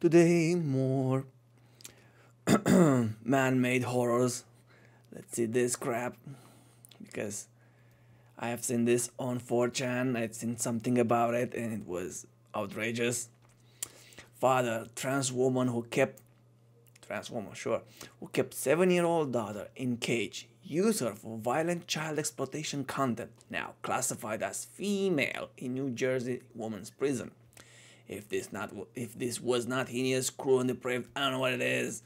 Today, more man-made horrors. Let's see this crap because I have seen this on 4chan. I've seen something about it and it was outrageous. Father, trans woman who kept trans woman, sure, who kept seven-year-old daughter in cage. Use her for violent child exploitation content. Now classified as female in New Jersey woman's prison. If this not if this was not heinous, cruel, and depraved, I don't know what it is.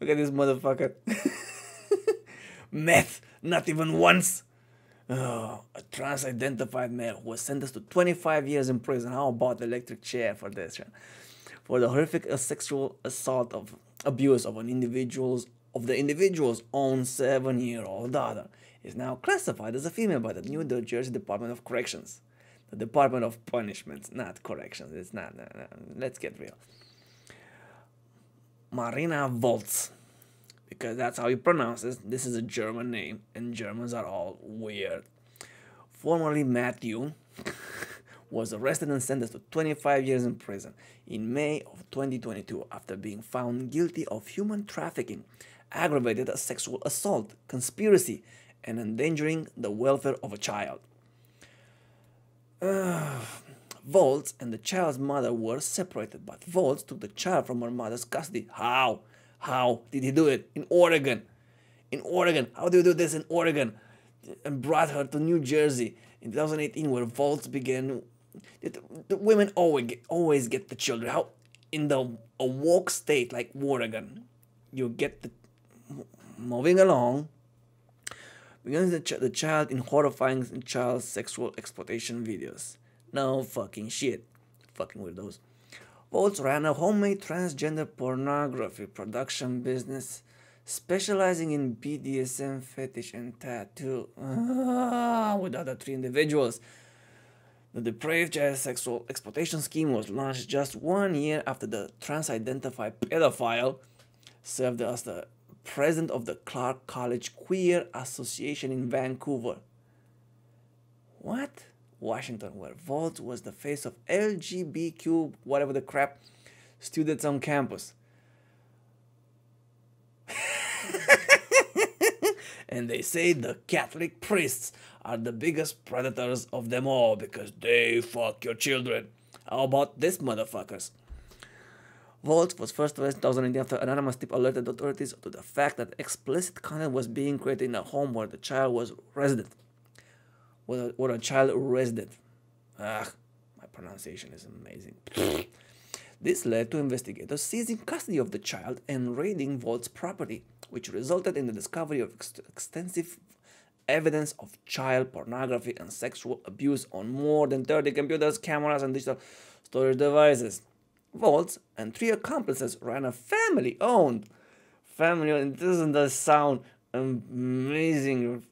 Look at this motherfucker. Meth, not even once. Oh, a trans-identified male who was sentenced to 25 years in prison. How about the electric chair for this? For the horrific uh, sexual assault of abuse of an individual's of the individual's own seven-year-old daughter is now classified as a female by the New Jersey Department of Corrections. The Department of Punishments, not corrections. It's not. No, no. Let's get real. Marina Volz, because that's how you pronounce it. This is a German name, and Germans are all weird. Formerly Matthew was arrested and sentenced to 25 years in prison in May of 2022 after being found guilty of human trafficking, aggravated sexual assault, conspiracy, and endangering the welfare of a child. Uh, Volz and the child's mother were separated, but Volz took the child from her mother's custody. How? How did he do it? In Oregon. In Oregon. How do you do this in Oregon? And brought her to New Jersey in 2018, where Volz began. The, women always get, always get the children. How in the a woke state like Oregon, you get the moving along begins the, ch- the child in horrifying child sexual exploitation videos. No fucking shit. Fucking weirdos. Volz ran a homemade transgender pornography production business specializing in BDSM fetish and tattoo with other three individuals. The depraved child sexual exploitation scheme was launched just one year after the trans-identified pedophile served as the president of the Clark College Queer Association in Vancouver. What? Washington, where Volz was the face of LGBTQ, whatever the crap, students on campus. and they say the Catholic priests are the biggest predators of them all because they fuck your children. How about this, motherfuckers? Volz was first arrested in 2018 after anonymous tip alerted authorities to the fact that explicit content was being created in a home where the child was resident. Where a, where a child resident. Ah, my pronunciation is amazing. this led to investigators seizing custody of the child and raiding Volz's property, which resulted in the discovery of ex- extensive evidence of child pornography and sexual abuse on more than 30 computers, cameras, and digital storage devices. Volz and three accomplices ran a family owned family owned. Doesn't that sound amazing?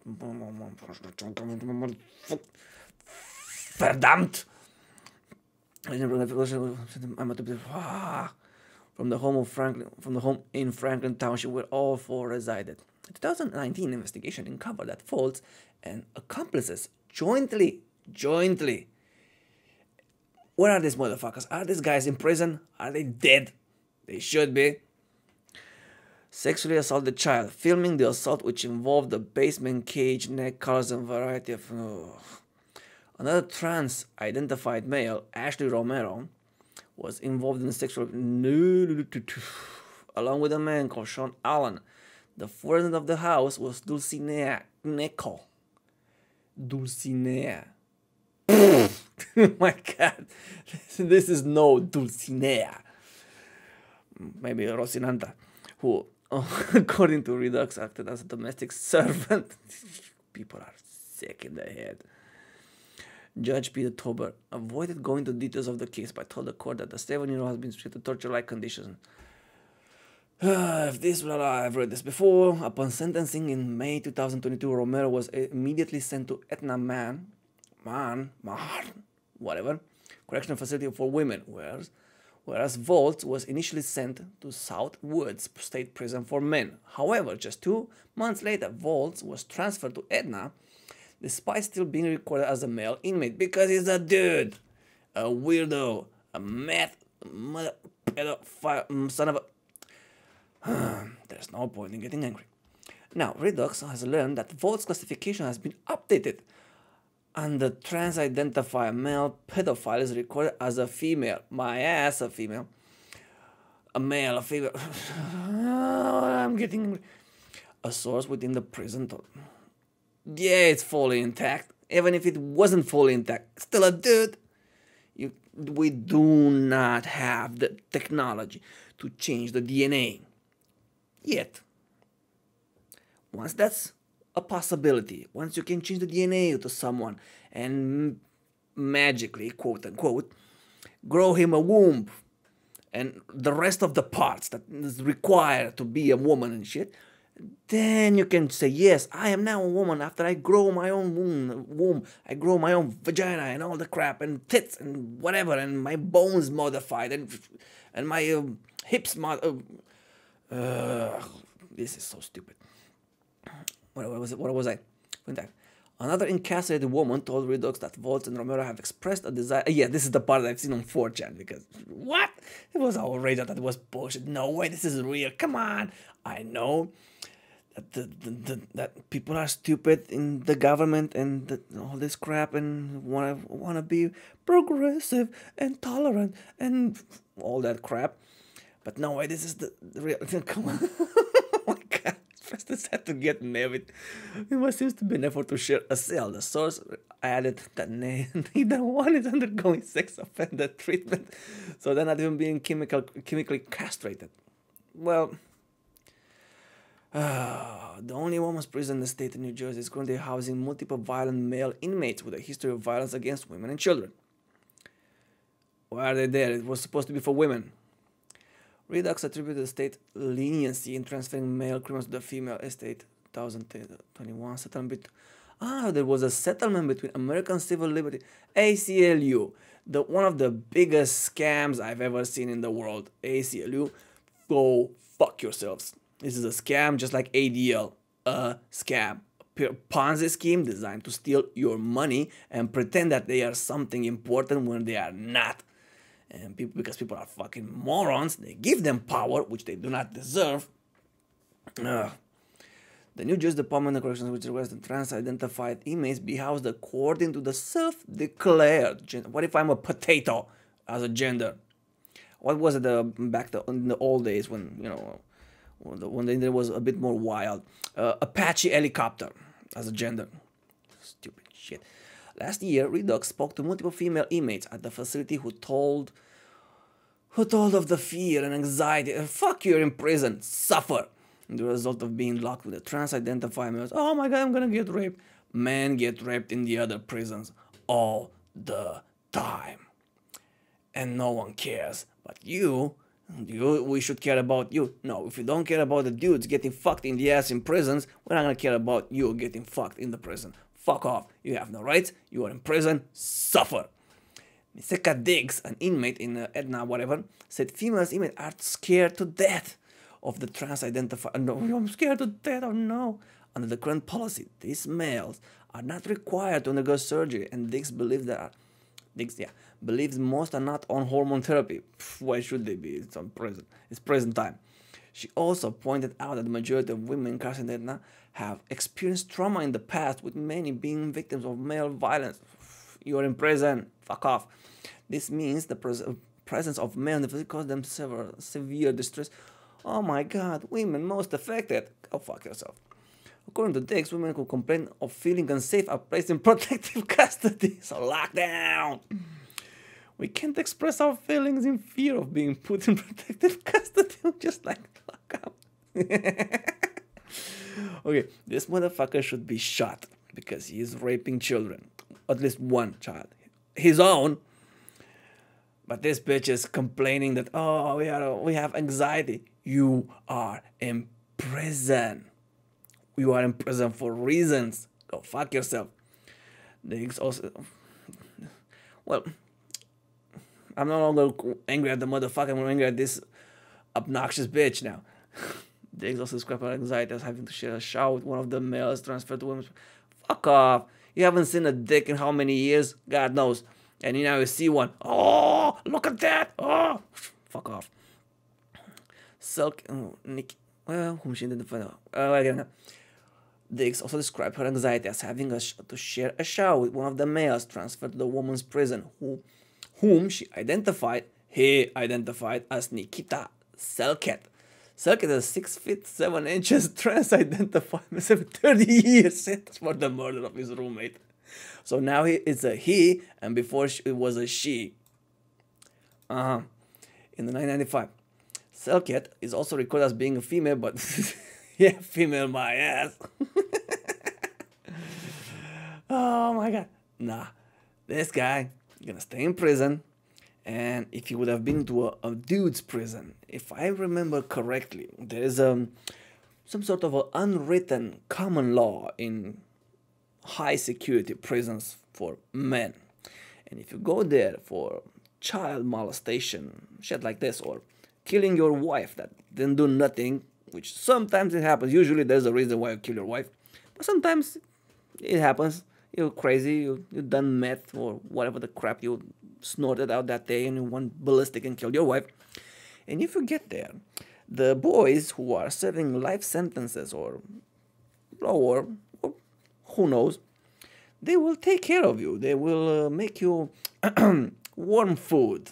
Verdammt! Ah. From the home of Franklin, from the home in Franklin Township, where all four resided. The 2019 investigation uncovered that Volz and accomplices jointly, jointly where are these motherfuckers? Are these guys in prison? Are they dead? They should be. Sexually assaulted child, filming the assault which involved the basement cage, neck collars, and variety of. Oh. Another trans identified male, Ashley Romero, was involved in sexual. Along with a man called Sean Allen. The foreigner of the house was Dulcinea Neko. Dulcinea. my god, this is no Dulcinea. Maybe Rocinante, who, according to Reduxx, acted as a domestic servant. People are sick in the head. Judge Peter Tober avoided going into details of the case but told the court that the seven year old has been subjected to torture like conditions. if this, blah, I've read this before. Upon sentencing in May 2022, Romero was immediately sent to Etna Man, Man, Man, whatever, correctional facility for women, whereas, whereas Volz was initially sent to South Woods State Prison for Men. However, just two months later, Volz was transferred to Etna, despite still being recorded as a male inmate because he's a dude, a weirdo, a meth mother pedophile mm, son of a. There's no point in getting angry. Now, Reduxx has learned that Volz's classification has been updated, and the trans-identified male pedophile is recorded as a female. My ass, a female. A male, a female. I'm getting. A source within the prison. Yeah, it's fully intact. Even if it wasn't fully intact, still a dude. You, we do not have the technology to change the DNA yet. Once that's a possibility, once you can change the DNA to someone and magically, quote unquote, grow him a womb and the rest of the parts that is required to be a woman and shit, then you can say, yes, I am now a woman after I grow my own womb, womb, I grow my own vagina and all the crap and tits and whatever, and my bones modified and and my uh, hips mod. Uh, uh, this is so stupid. What, was it? What was I? Another incarcerated woman told Reduxx that Volz and Romero have expressed a desire. Yeah, this is the part I've seen on 4chan because what? It was outrageous that it was bullshit. No way, this is real. Come on. I know that the, the, the, that people are stupid in the government and all this crap and want to want to be progressive and tolerant and all that crap. But no way, this is the, the real. Come on. God. Had to get married. It was seems to be an effort to share a cell. The source added that neither one is undergoing sex offender treatment, so they're not even being chemical, chemically castrated. Well, uh, the only women's prison in the state of New Jersey is currently housing multiple violent male inmates with a history of violence against women and children. Why are they there? It was supposed to be for women. Reduxx attributed the state leniency in transferring male criminals to the female estate 2021 settlement. Ah, there was a settlement between American Civil Liberty ACLU, the one of the biggest scams I've ever seen in the world. ACLU, go fuck yourselves. This is a scam just like ADL, a scam. Ponzi scheme designed to steal your money and pretend that they are something important when they are not. And people, because people are fucking morons, they give them power which they do not deserve. Ugh. The New Jersey Department of Corrections, which requires the trans-identified inmates be housed according to the self-declared gender. What if I'm a potato as a gender? What was it uh, back the, in the old days when you know when the internet was a bit more wild. Uh, Apache helicopter as a gender. Stupid shit. Last year, Reduxx spoke to multiple female inmates at the facility who told who told of the fear and anxiety. Uh, fuck, you're in prison. Suffer. The result of being locked with a trans-identified male. Oh my god, I'm gonna get raped. Men get raped in the other prisons all the time. And no one cares. But you you, we should care about you. No, if you don't care about the dudes getting fucked in the ass in prisons, we're not gonna care about you getting fucked in the prison. Fuck off. You have no rights. You are in prison. Suffer. Niseka Diggs, an inmate in uh, Edna, whatever, said females inmates are scared to death of the trans-identified. No, I'm scared to death. Oh no. Under the current policy, these males are not required to undergo surgery, and Diggs believes that. Diggs, yeah, believes most are not on hormone therapy. Pff, why should they be? It's on present. It's prison time. She also pointed out that the majority of women incarcerated have experienced trauma in the past, with many being victims of male violence. You're in prison. Fuck off. This means the pres presence of male individuals cause them severe, severe distress. Oh my god, women most affected. Go fuck yourself. According to Diggs, women who complain of feeling unsafe are placed in protective custody. So lockdown. We can't express our feelings in fear of being put in protective custody. Just like lock up. Okay, this motherfucker should be shot because he is raping children. At least one child. His own. But this bitch is complaining that oh we are we have anxiety. You are in prison. You are in prison for reasons. Go fuck yourself. Diggs also well I'm no longer angry at the motherfucker. I'm angry at this obnoxious bitch now. Also described her anxiety as having to share a shower with one of the males transferred to women. Fuck off. You haven't seen a dick in how many years? God knows. And you now you see one. Oh, look at that! Oh, fuck off. Silk, oh, Nick, well, whom she didn't find out. Uh, again, Diggs also described her anxiety as having a to share a shower with one of the males transferred to the woman's prison, who, whom she identified, he identified as Nikita Selket. Selket is six feet seven inches, trans identified, himself 30 years sentence for the murder of his roommate. So now he, it's a he, and before it was a she. Uh huh. In the 1995, Selket is also recorded as being a female, but yeah, female my ass. oh my god. Nah, this guy gonna stay in prison. And if he would have been to a, a dude's prison, if I remember correctly, there is um, some sort of an unwritten common law in high security prisons for men. And if you go there for child molestation, shit like this, or killing your wife that didn't do nothing, which sometimes it happens. Usually there's a reason why you kill your wife, but sometimes it happens. You're crazy, you, you done meth or whatever the crap you snorted out that day and went ballistic and killed your wife. And if you get there, the boys who are serving life sentences or lower, or who knows, they will take care of you. They will uh, make you warm food